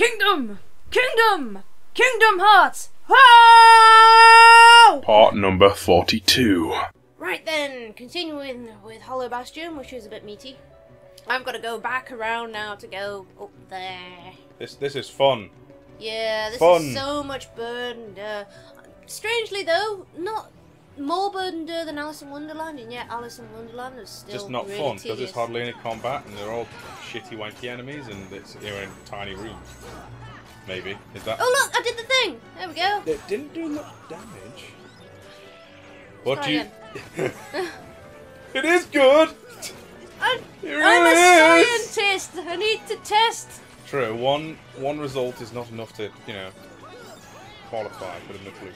Kingdom! Kingdom! Kingdom Hearts! Wow! Part number 42. Right then, continuing with Hollow Bastion, which is a bit meaty. I've got to go back around now to go up there. This this is fun. Yeah, this Fun. is so much burdened. Uh, strangely though, not more burdened than Alice in Wonderland, and yet Alice in Wonderland is still Just not really fun because tedious. there's hardly any combat and they're all shitty wanky enemies and it's you're in tiny rooms. Maybe is that? Oh look, I did the thing. There we go. It didn't do much damage. What try do you? it is good. I'm, I'm a really is. scientist. I need to test. True. One one result is not enough to you know qualify for the nuclear.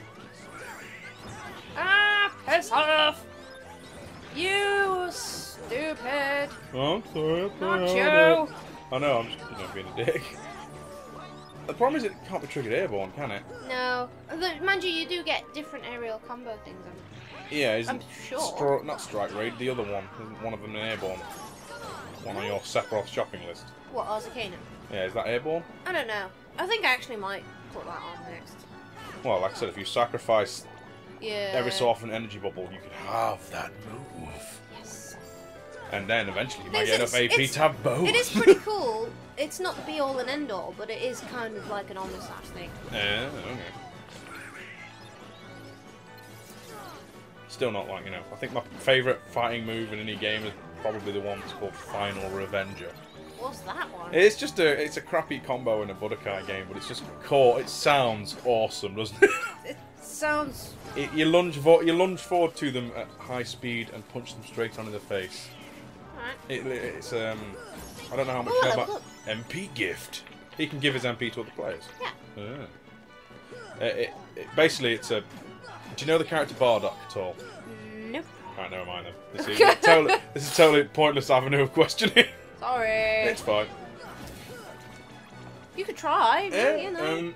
Piss off. You stupid. Oh, sorry. Not sorry, you. I know. I'm just you know being a dick. The problem is it can't be triggered airborne, can it? No. Although, Mind you, you do get different aerial combo things. I'm Yeah, isn't I'm sure. Stro- not Strike Raid, the other one. Isn't one of them an airborne? One on your hmm? Sephiroth shopping list. What, Arzacana? Yeah, is that airborne? I don't know. I think I actually might put that on next. Well, like I said, if you sacrifice Yeah. every so often energy bubble, you could have that move. Yes. And then eventually you might get enough AP to have both. It is pretty cool. It's not the be all and end all, but it is kind of like an honor slash thing. Yeah, okay. Still not like, you know, I think my favourite fighting move in any game is probably the one that's called Final Revenger. What's that one? It's just a it's a crappy combo in a Budokai game, but it's just core. It sounds awesome, doesn't it? Sounds. it you lunge vo- you lunge forward to them at high speed and punch them straight on in the face. Alright. It, it's um I don't know how much Oh, you know look, about MP gift. He can give his MP to other players. Yeah. Ah. Uh, it, it, basically, it's a. Do you know the character Bardock at all? Nope. Right, never mind then. This is, totally, this is totally pointless avenue of questioning. Sorry. it's fine. You could try. Yeah, you know. um,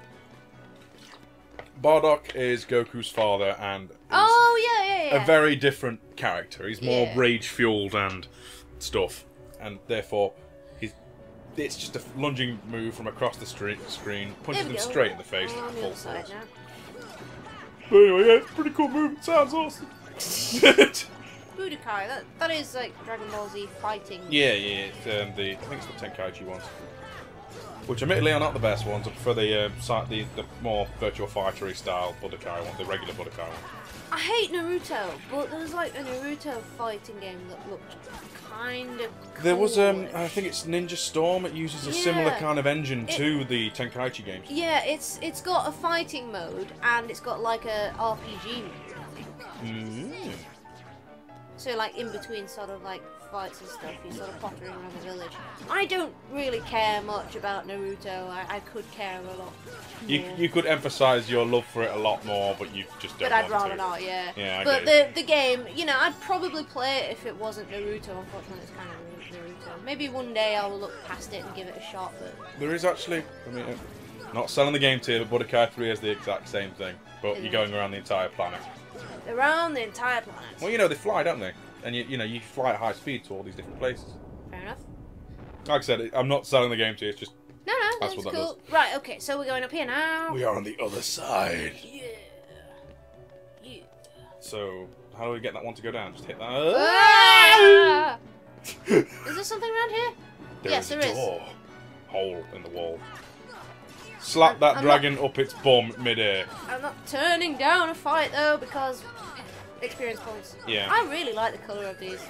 Bardock is Goku's father and oh yeah, yeah, yeah. a very different character. He's more Yeah. rage fueled and stuff, and therefore he's. It's just a lunging move from across the street, screen, punches There we them go. straight in the face. Oh, on the full other side force. now. But anyway, yeah, it's a pretty cool move. It sounds awesome. Budokai. That that is like Dragon Ball Z fighting. yeah, yeah. It's, um, the I think it's the Tenkaichi ones, which admittedly are not the best ones. I prefer the uh, the, the more virtual fightery style Budokai one, the regular Budokai one. I hate Naruto, but there was like a Naruto fighting game that looked kind of. There was um, I think it's Ninja Storm. It uses a similar kind of engine It- to the Tenkaichi games. Yeah, it's it's got a fighting mode and it's got like a RPG mode. Mm. So like in between sort of like fights and stuff, you're sort of pottering around the village. I don't really care much about Naruto. I, I could care a lot. You more. you could emphasise your love for it a lot more, but you just don't. But I'd rather to. not, yeah. Yeah, I but the the game, you know, I'd probably play it if it wasn't Naruto. Unfortunately, it's kind of Naruto. Maybe one day I'll look past it and give it a shot. But There is actually, I mean, not selling the game to you, but Budokai 3 is the exact same thing, but you're going around the entire planet. around the entire planet. Well, you know they fly, don't they? And you you know you fly at high speed to all these different places. Fair enough. Like I said, I'm not selling the game to you. It's just No, no, That's that's, what that cool. Right, okay, so we're going up here now. we are on the other side. Yeah. Yeah. So how do we get that one to go down? Just hit that. Ah! is there something around here? There yes, is a there is. door. Hole in the wall. Slap that I'm dragon up its bum midair. I'm not turning down a fight though because experience points. Yeah. I really like the colour of these.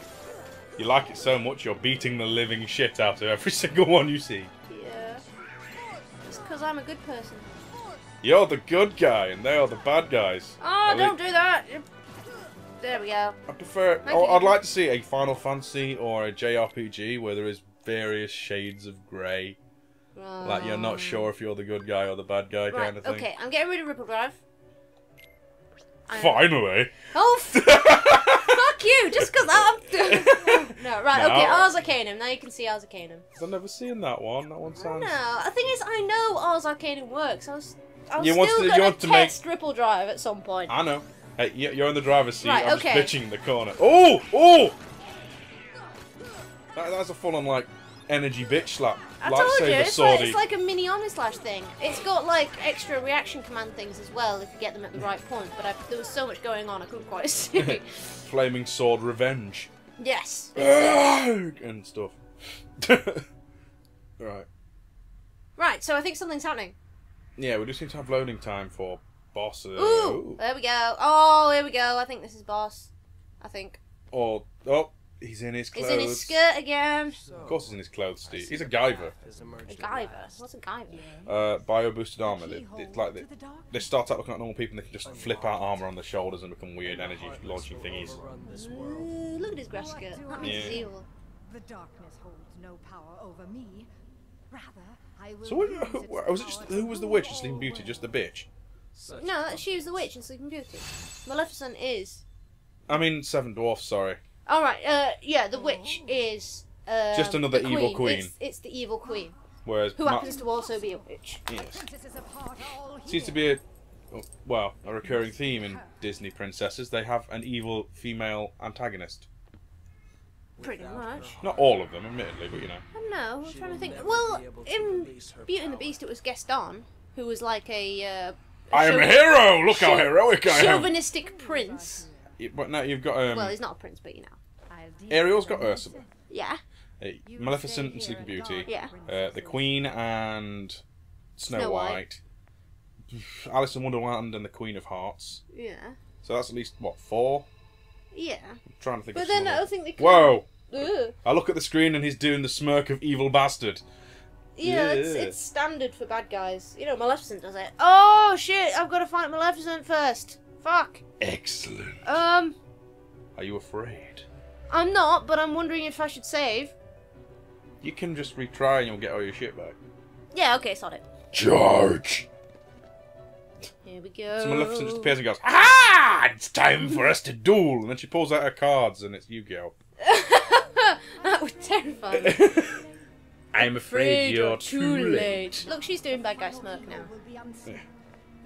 You like it so much, you're beating the living shit out of every single one you see. Yeah. It's because I'm a good person. You're the good guy, and they are the bad guys. Oh, At don't do that. There we go. I prefer. Thank oh. I'd like to see a Final Fantasy or a JRPG where there is various shades of grey. Like you're not sure if you're the good guy or the bad guy Um, Right, kind of thing. okay, I'm getting rid of Ripple Drive. I'm- Finally. Oh, f- fuck you! Just because I'm. no, right, okay, No. Arzacanium. Now you can see Arzacanium. I've never seen that one. That one sounds. No, the thing is, I know Ars Arcanum works. I was, I was You want to- you gonna want to make- test Ripple Drive at some point. I know. Hey, you- you're in the driver's seat. Right, I'm okay. just bitching in the corner. Oh, oh! That, that's a full-on like energy bitch slap. I told you, it's like, it's like a mini Omnislash thing. It's got like extra reaction command things as well if you get them at the right point. But I, there was so much going on, I couldn't quite see. Flaming sword revenge. yes. and stuff. right. Right. So I think something's happening. Yeah, we just seem to have loading time for bosses. Uh, Ooh, there we go. Oh, here we go. I think this is boss. I think Or oh, he's in his he's in his skirt again. Of course, he's in his clothes, Steve. He's a Guyver. A Guyver. What's a Guyver? Uh, bio boosted armor. They, it's like they, they start out looking like normal people and they can just flip out armor on their shoulders and become weird energy launching thingies. Ooh, look at his grass skirt. That means he's Yeah. evil. The darkness holds no power over me. Rather, I will So what, use who, was it just who was the witch in Sleeping Beauty? Just the bitch? No, that- she was the witch in Sleeping Beauty. Maleficent is. I mean, Seven Dwarfs. Sorry. All right. Uh, yeah, the witch is. Uh, Just another the evil queen. It's, it's the evil queen Whereas who Ma- happens to also be a witch. yes. Princesses apart are all seems to be a oh, well a recurring theme in Disney princesses. They have an evil female antagonist. Pretty much. Not all of them, admittedly, but you know. I don't know. I'm trying to think. Well, in Beauty and the Beast, it was Gaston, who was like a. Uh, I am a hero. Look how heroic I am. Chauvinistic prince. Yeah, But now you've got um, Well, he's not a prince, but you know. I'll deal Ariel's with got Ursula. Yeah. uh, Maleficent and Sleeping Beauty. Yeah. Uh, the Queen and Snow, Snow White. White. Alice in Wonderland and the Queen of Hearts. Yeah. So that's at least what four? Yeah. I'm trying to think. But of then some I don't think they. Could... Whoa! Ugh. I look at the screen and he's doing the smirk of evil bastard. Yeah, it's, Yeah. it's standard for bad guys. You know, Maleficent does it. Oh shit! I've got to fight Maleficent first. Fuck. Excellent. Um, Are you afraid? I'm not, but I'm wondering if I should save. You can just retry and you'll get all your shit back. Yeah. Okay, sod it. Charge! Here we go. So Maleficent just appears and goes, Ah! It's time for us to duel! And then she pulls out her cards and it's Yu Gi Oh! that would terrify me. I'm afraid you're too late. Look, she's doing bad guy smirk now. will be unseen.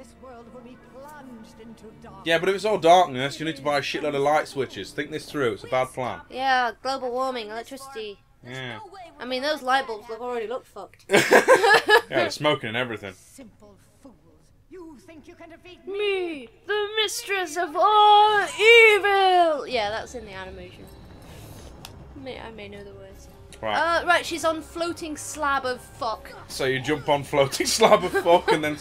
This world will be plunged into darkness. Yeah, but if it's all darkness, you need to buy a shitload of light switches. Think this through, it's a bad plan. Yeah, global warming, electricity. Yeah. I mean, those light bulbs have already looked fucked. yeah, they're smoking and everything. Simple fools. You think you can defeat Me, the mistress of all evil. Yeah, that's in the animation. May I may know the words. Right. Uh, right, she's on floating slab of fuck. So you jump on floating slab of fuck and then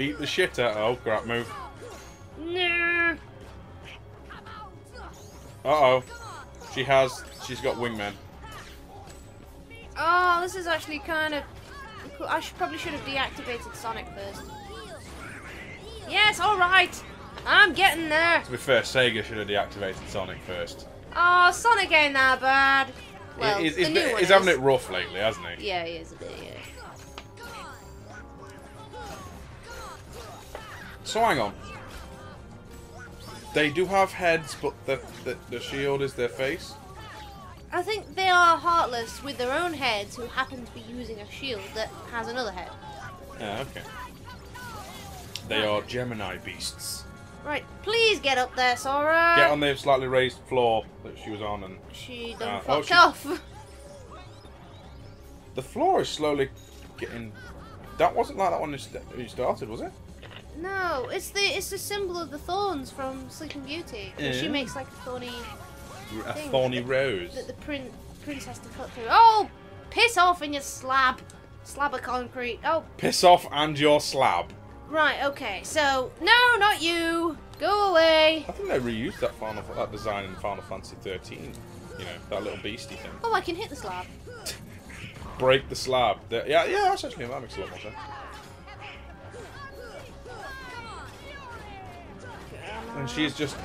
beat the shit out. Oh crap! Move. No. Uh oh. She has. She's got wingmen. Oh, this is actually kind of. cool. I should probably should have deactivated Sonic first. Yes, all right. I'm getting there. To be fair, Sega should have deactivated Sonic first. Oh, Sonic ain't that bad. Well, he's, the he's, new one he's having it rough lately, hasn't he? Yeah, he is a bit. Yeah. So hang on. They do have heads, but the, the the shield is their face. I think they are heartless with their own heads who happen to be using a shield that has another head. Yeah, okay. They are Gemini beasts. Right, please get up there, Sora. Get on the slightly raised floor that she was on, and She done Ah, oh, fucked she- off. the floor is slowly getting. That wasn't like that when you started, was it? No, it's the it's the symbol of the thorns from Sleeping Beauty. where She makes like a thorny A Thing thorny that- rose. that the prin- prince has to cut through. Oh, piss off in your slab, slab of concrete. Oh, Piss off and your slab. right, okay. So no, not you. Go away. I think they reused that final that design in Final Fantasy 13. You know that little beastie thing. Oh, I can hit the slab. Break the slab. Yeah, yeah, that's actually that makes a lot more sense. And she's just,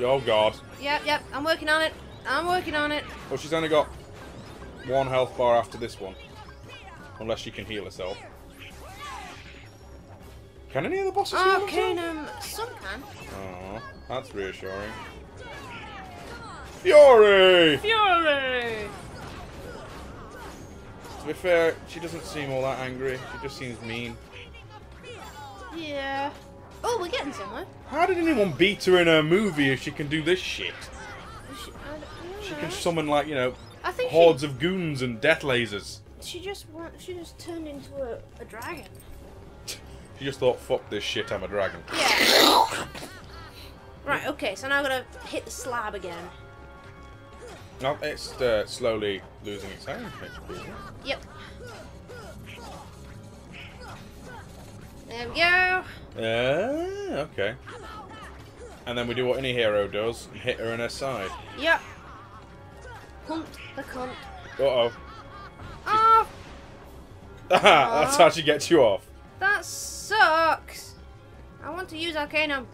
oh god. Yep, yep. I'm working on it. I'm working on it. Well, she's only got one health bar after this one, unless she can heal herself. Can any of the bosses heal oh, can, themselves? Some can. Oh, that's reassuring. Fury! Fury. To be fair, she doesn't seem all that angry. She just seems mean. Yeah. Oh, we're getting somewhere. How did anyone beat her in her movie if she can do this shit? She, I don't know. She can summon like you know I think hordes of goons and death lasers. She, she just want, she just turned into a, a dragon. She just thought, fuck this shit, I'm a dragon. Yeah. right. Okay. So now I'm gonna hit the slab again. No, it's uh, slowly losing its own HP. isn't it? Yep. There we go. Ah, okay. And then we do what any hero does, hit her in her side. Yep. Hunt the cunt. Uh-oh. Oh, Aha, that's how she gets you off. that sucks. I want to use Arcanum.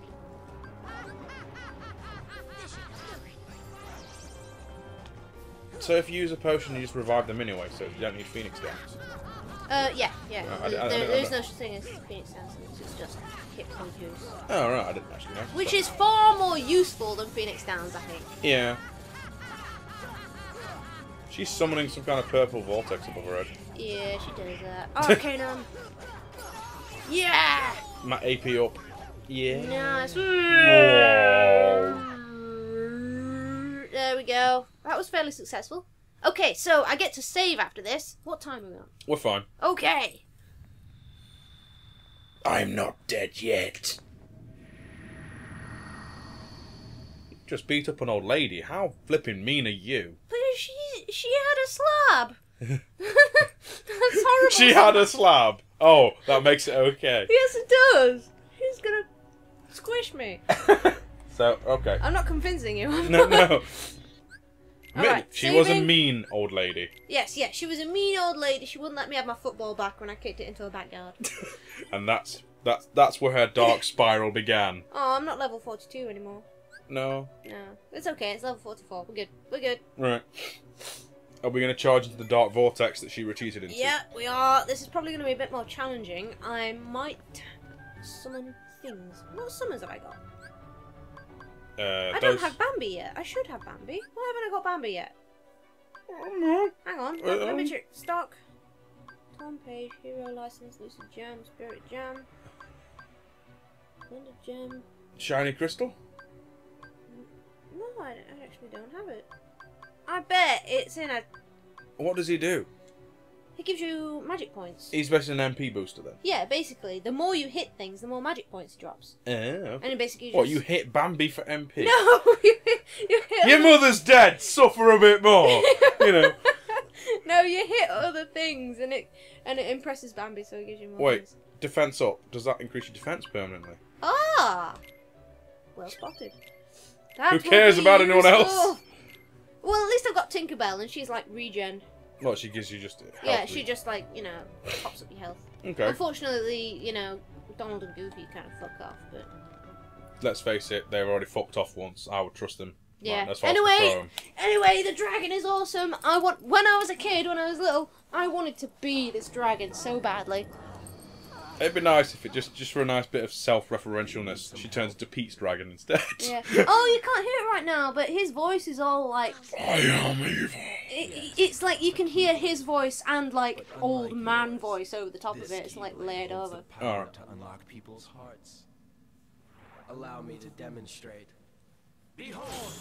So if you use a potion, you just revive them anyway, so you don't need Phoenix Dance. Uh, yeah, yeah. Uh, I- I- I I there's no such thing as Phoenix Dance. It's just hit point use. Oh, right, I didn't actually know. Which is far more useful than Phoenix Downs, I think. Yeah. She's summoning some kind of purple vortex above her head. Yeah, she does that. Arcanum. yeah! My AP up. Yeah. Nice. Whoa. There we go. That was fairly successful. Okay, so I get to save after this. What time are we on? We're fine. Okay. I'm not dead yet. Just beat up an old lady. How flipping mean are you? But she she had a slab. That's horrible. She had a slab. Oh, that makes it okay. Yes, it does. She's gonna squish me. so, okay. I'm not convincing you. No, no. She was a mean old lady. Yes, yes. She was a mean old lady. She wouldn't let me have my football back when I kicked it into her backyard. And that's that's that's where her dark spiral began. oh, I'm not level 42 anymore. No. No, it's okay. It's level 44. We're good. We're good. Right. Are we going to charge into the dark vortex that she retreated into? Yeah, we are. This is probably going to be a bit more challenging. I might summon things. What summons have I got? Uh, I don't have Bambi yet. I should have Bambi. Why haven't I got Bambi yet? Oh, Hang on. Let, let me Um. check. Stock. Torn Page, Hero License, Lucid Gem, Spirit Gem. Wonder Gem. Shiny crystal? No, I, I actually don't have it. I bet it's in a. What does he do? It gives you magic points. He's basically an MP booster then. Yeah, basically, the more you hit things, the more magic points drops. Oh. And it basically just... What, you hit Bambi for MP? No, you hit, you hit Your mother's dead! Suffer a bit more! you know. no, you hit other things, and it and it impresses Bambi, so it gives you more. Wait, things. defense up. Does that increase your defense permanently? Ah, well spotted. That Who cares about anyone else? Well, at least I've got Tinkerbell, and she's like regen. Well, she gives you just Yeah, she just like you know pops up your health. Okay. Unfortunately, you know Donald and Goofy kind of fuck off, but Let's face it, they've already fucked off once. I would trust them. Yeah. Right, as far as we throw Anyway. Anyway, the dragon is awesome. I want when I was a kid, when I was little, I wanted to be this dragon so badly. It'd be nice if it just just for a nice bit of self-referentialness, she turns into Pete's dragon instead. Yeah. oh, you can't hear it right now, but his voice is all like I am evil. it, it's like you can hear his voice and like old man voice over the top of it. It's like layered over. Alright. to unlock people's hearts. Allow me to demonstrate. Behold!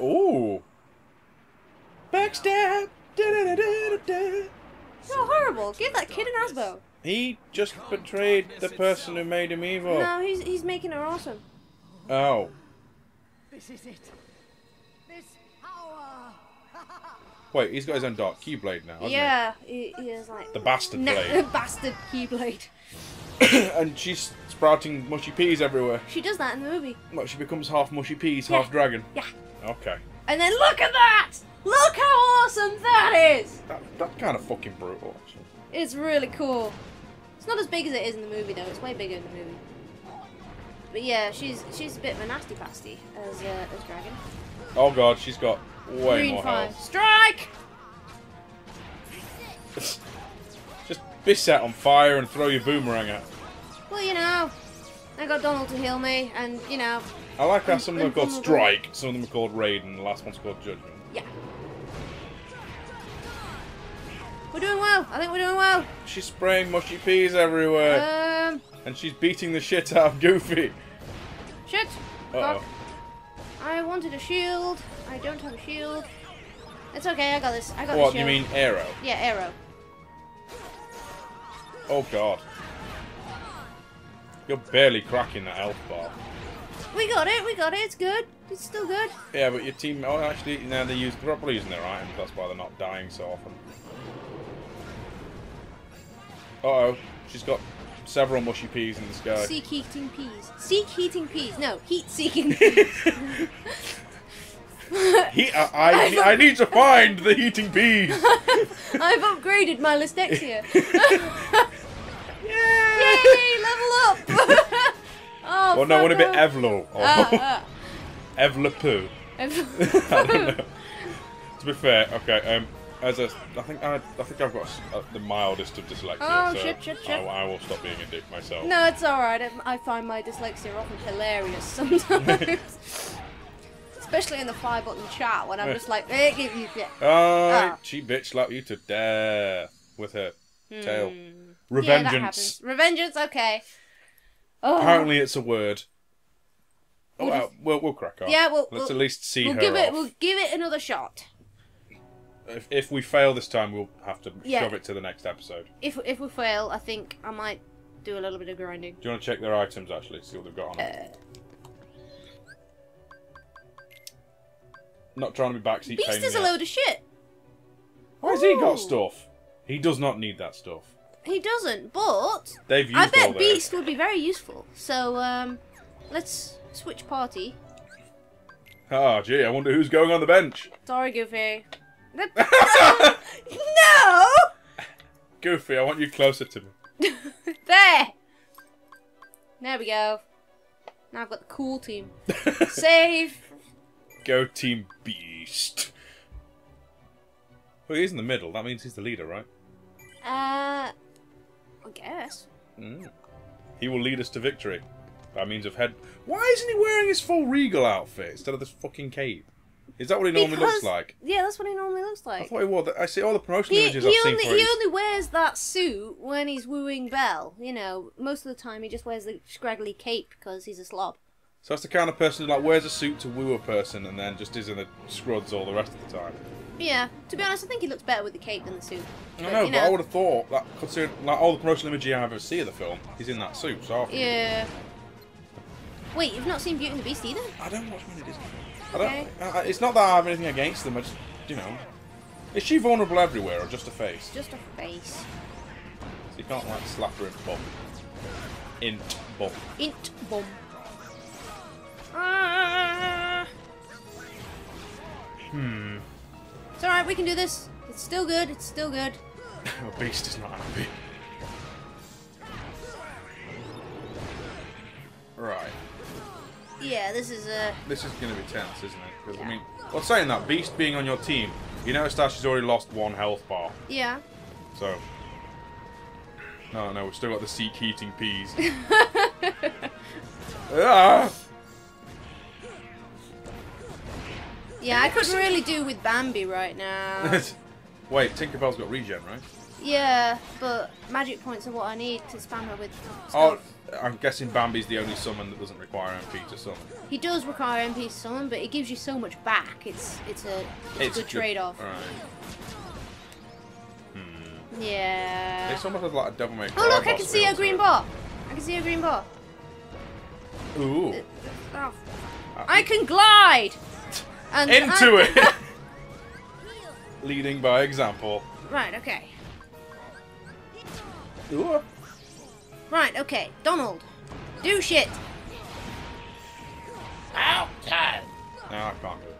Ooh. Backstab. Da-da-da-da-da-da. So horrible. Give that kid an asbo. He just betrayed the person who made him evil. No, he's he's making her awesome. Oh. This is it. This power. Wait, he's got his own dark keyblade now, hasn't he? Yeah, he, he is like The bastard blade. The bastard keyblade. and she's sprouting mushy peas everywhere. She does that in the movie. What, she becomes half mushy peas, Yeah. half dragon? Yeah. Okay. And then look at that! Look how awesome that is! That, that's kind of fucking brutal, actually. It's really cool. It's not as big as it is in the movie though. It's way bigger in the movie. But yeah, she's she's a bit of a nasty pasty as uh, as dragon. Oh god, she's got way Green more fire. health. Strike! Just be set on fire and throw your boomerang at. Well, you know, I got Donald to heal me, and you know, I like how some of them are called Strike, some of them are called Raid, and the last one's called Judgment. yeah. We're doing well. I think we're doing well. She's spraying mushy peas everywhere, Um, and she's beating the shit out of Goofy. shit. Uh Fuck. I wanted a shield. I don't have a shield. It's okay. I got this. I got oh. What the do you mean, arrow? Yeah, arrow. Oh god. You're barely cracking that health bar. We got it, we got it, it's good. It's still good. Yeah, but your team. Oh, actually, now they use they're probably using their items. That's why they're not dying so often. Uh oh, she's got several mushy peas in the sky. Seek heating peas. Seek heating peas. No, heat seeking peas. He, I, I, I need to find the heating peas. I've upgraded my dyslexia. Yay! Yay, level up! oh, Well, no, fuck would it be off. Evlo or Ah, ah. I don't know. To be fair, okay. Um, as a, I think I, I think I've got s- uh, the mildest of dyslexia, Oh, so shit, shit, shit. I, I will stop being a dick myself. No, it's alright. I- I find my dyslexia often hilarious sometimes. Especially in the FireButton chat when I'm just like, eh, give you shit. Alright, Ah. she bitch slapped you to death with her tail. Hmm. Yeah. Revengeance. Revengeance, okay. Oh. Apparently, it's a word. Oh, We'll well, just- we'll, we'll crack on. Yeah, we'll- let's we'll- at least see we'll her give it. We'll give it another shot. If, if we fail this time, we'll have to Yeah. shove it to the next episode. If if we fail, I think I might do a little bit of grinding. Do you want to check their items actually? See what they've got on it. Not trying to be backseat Beast is a load of shit. Why has he got stuff? He does not need that stuff. He doesn't, but They've used I bet. Beast would be very useful. So um, let's switch party. Ah, gee, I wonder who's going on the bench. Sorry, Goofy. no! Goofy, I want you closer to me. there! There we go. Now I've got the cool team. Save! Go Team Beast. Well, he's in the middle. That means he's the leader, right? Uh, I guess. Mm. He will lead us to victory. By means of head. Why isn't he wearing his full regal outfit instead of this fucking cape? Is that what he normally looks like? Yeah, that's what he normally looks like. I like. thought he wore that. I see all the promotional He, images he I've seen only for he it. only wears that suit when he's wooing Belle. You know, most of the time he just wears the scraggly cape because he's a slob. So that's the kind of person who like wears a suit to woo a person and then just is in the scruds all the rest of the time. Yeah, to be honest, I think he looks better with the cape than the suit. I know, you but I would have thought that considering like all the promotional images I ever see of the film, he's in that suit. So Yeah. Wait, you've not seen Beauty and the Beast either? I don't watch many Disney. Okay. I, it's not that I have anything against them. I just, you know, is she vulnerable everywhere or just a face? Just a face. So you can't like slap her in bum. Int bum. Int bomb. Ah. Hmm. It's alright, we can do this. It's still good, it's still good. A beast is not happy. Right. Yeah, this is uh This is going to be tense, isn't it? Because Yeah. I mean, well, saying that, Beast being on your team, you notice that she's already lost one health bar. yeah. So. No, no, we've still got the seek heating peas. ah! Yeah, I couldn't really do with Bambi right now. Wait, Tinkerbell's got regen, right? Yeah, but magic points are what I need to spam her with Oh. I'm guessing Bambi's the only summon that doesn't require MP to summon. He does require MP to summon, but it gives you so much back. It's it's a it's, a good trade-off. Alright. Hmm. Yeah. It's almost like a devil may Cry Oh look, I can see a green bar. I can see a green bar. Ooh. Oh. Uh, I can glide. And Into it! Leading by example. right. Okay. Ooh. Right. Okay. Donald, do shit. Outside! No, I can't do it.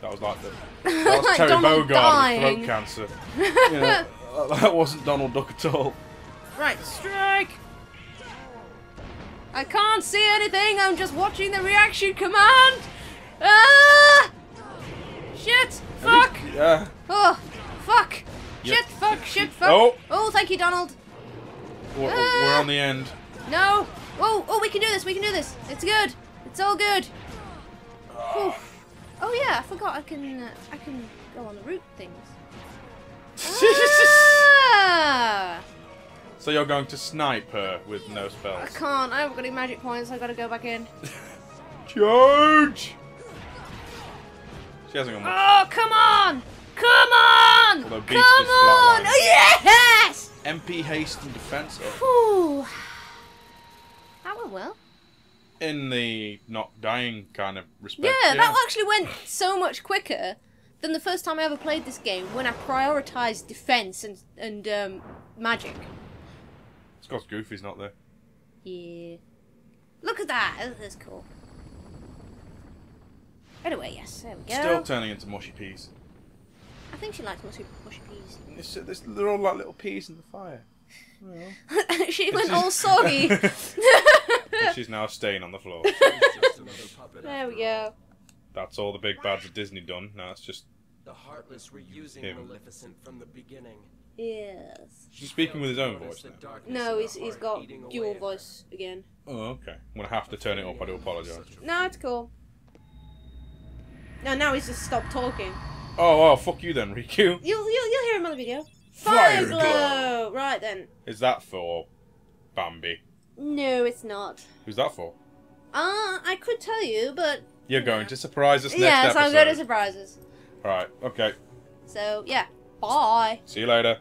That was like the. That was Like Terry Donald Bogard with dying. throat cancer. You know, that wasn't Donald Duck at all. Right. Strike. I can't see anything. I'm just watching the reaction command. Ah! Shit. Fuck. Yeah. Oh. Fuck. Yep. Shit. Fuck. Shit. Fuck. Oh. Oh. Thank you, Donald. We're, Ah. we're on the end. No. Oh. Oh. We can do this. We can do this. It's good. It's all good. Whew. Oh yeah, I forgot I can uh, I can go on the route things. Ah! so you're going to snipe her with no spells? I can't. I haven't got any magic points. I gotta go back in. Charge! She hasn't got much. Oh come on! Come on! Although Beast Come is on! flatlined. Oh, yes! MP haste and defense up Whew. That went well. in the not dying kind of respect. Yeah, that actually went so much quicker than the first time I ever played this game when I prioritised defense and and um, magic. It's because Goofy's not there. Yeah. Look at that. Oh, That's cool. Anyway, yes, there we go. Still turning into mushy peas. I think she likes mushy, mushy peas. It's, it's, they're all like little peas in the fire. she went is- all soggy. She's now staying on the floor. Just there we go. That's all the big bads of Disney done. Now it's just The Heartless were using Him. Maleficent from the beginning. Yes. He's speaking with his own voice now. No, in he's, her he's heart got eating dual voice again. Oh, okay. I'm gonna have to turn it up. I do apologise. No, it's cool. No, now he's just stopped talking. Oh, oh, fuck you then, Riku. You'll you'll, you'll hear him on the video. Fire Fire glow. Right then. Is that for Bambi? No, it's not. Who's that for? Uh, I could tell you, but You're going to surprise us next yes, episode. I'm good at surprises. Right. Okay. So yeah, bye. See you later.